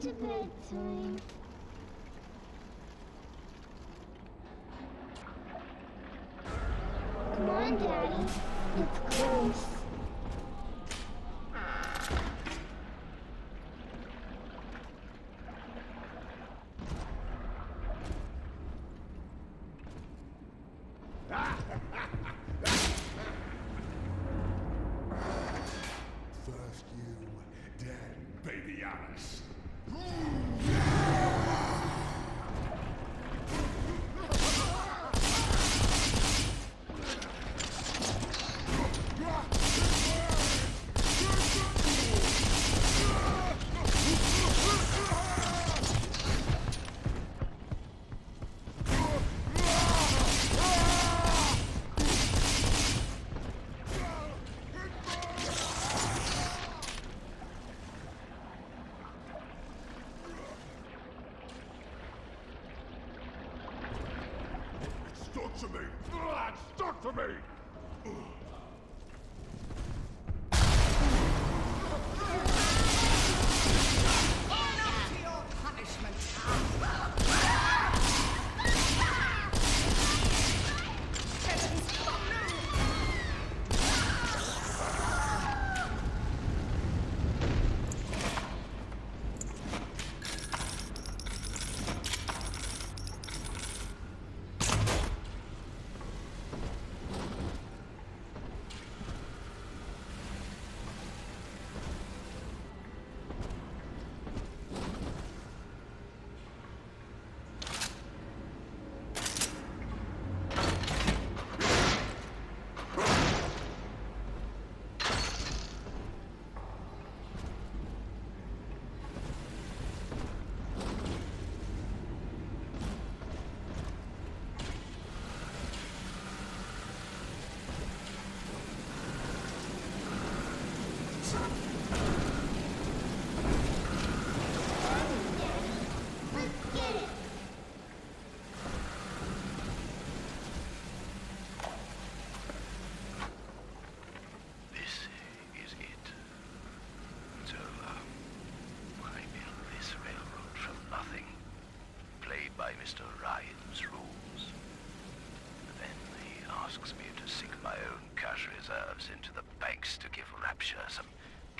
to bedtime. Come on, Daddy. It's close.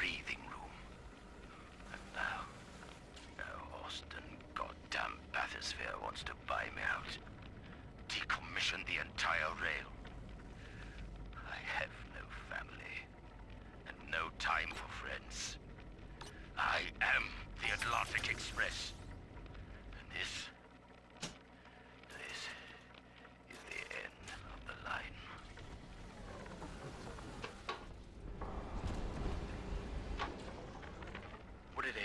Breathing room. And now, now Austin goddamn Bathysphere wants to buy me out. Decommission the entire rail.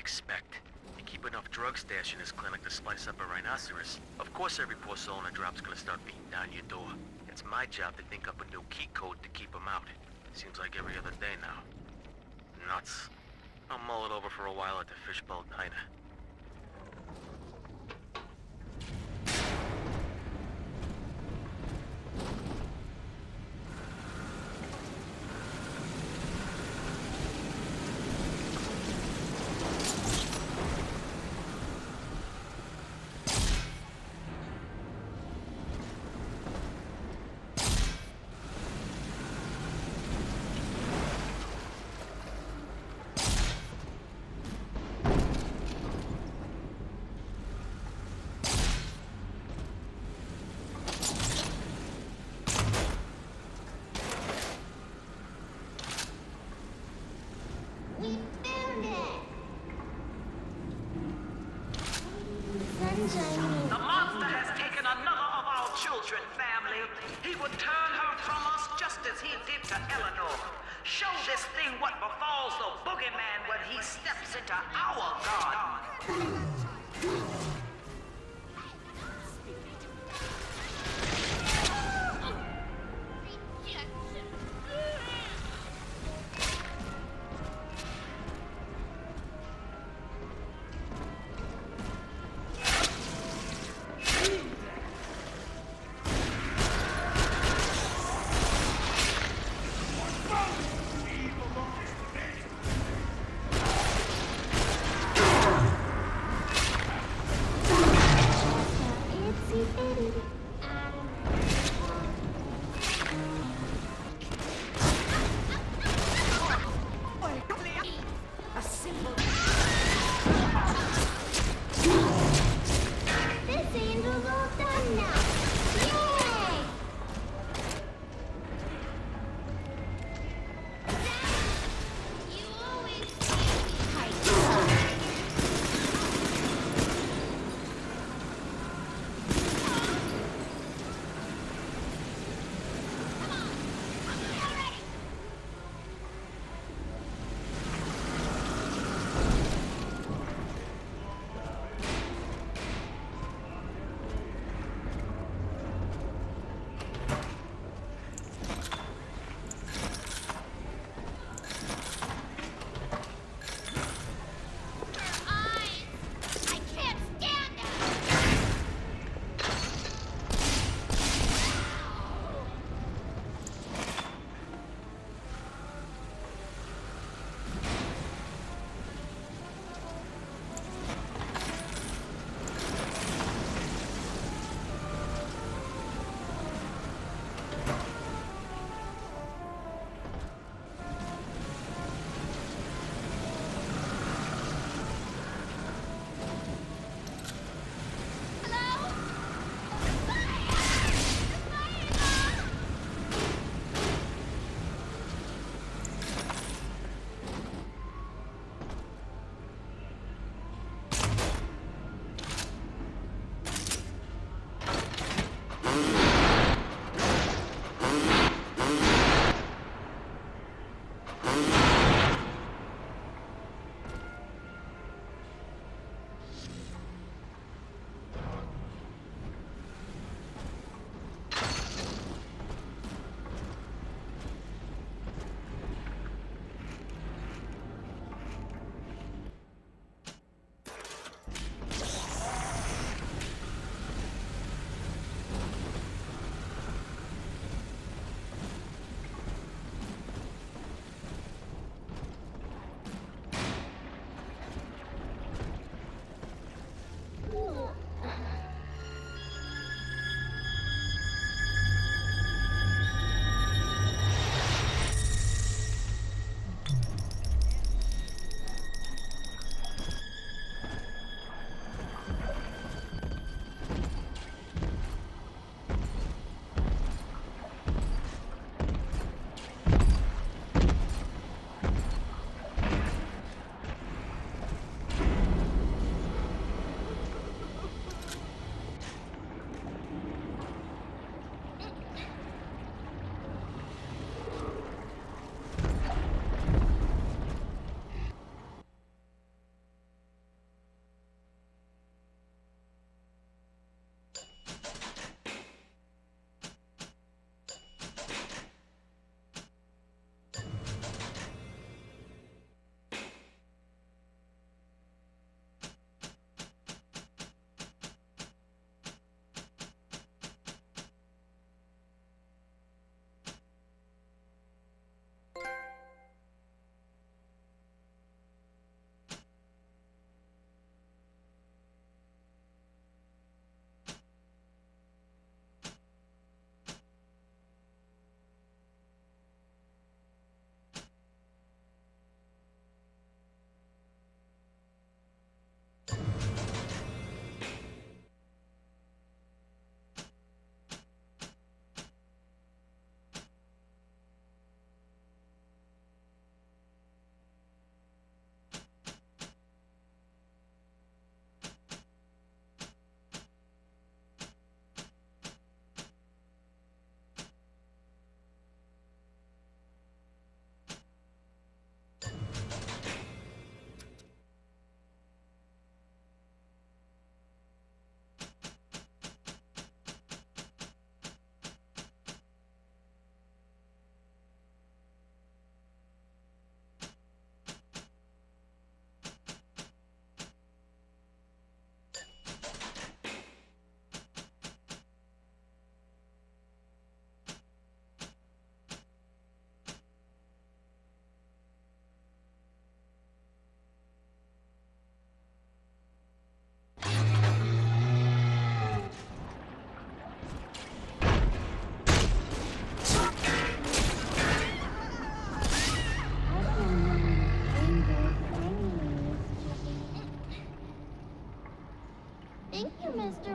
Expect? You keep enough drug stash in this clinic to slice up a rhinoceros. Of course every poor soul in a drop's gonna start beating down your door. It's my job to think up a new key code to keep them out. Seems like every other day now. Nuts. I'll mull it over for a while at the Fishbowl Diner.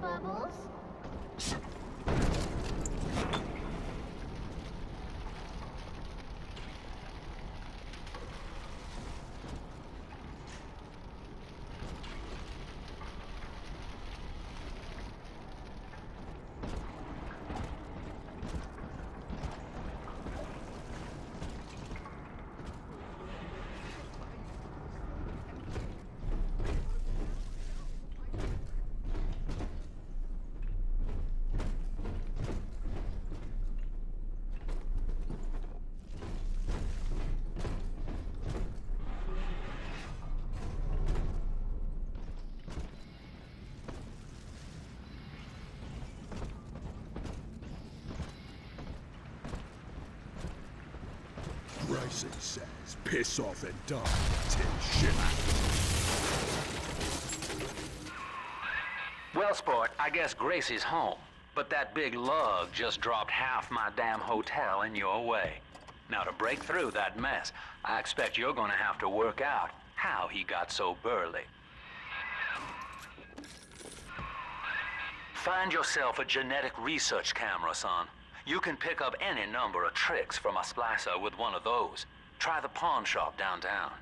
Bubbles. Bryson says, piss off and die. Tin shit. Well, sport, I guess Gracie's home. But that big lug just dropped half my damn hotel in your way. Now, to break through that mess, I expect you're gonna have to work out how he got so burly. Find yourself a genetic research camera, son. You can pick up any number of tricks from a splicer with one of those. Try the pawn shop downtown.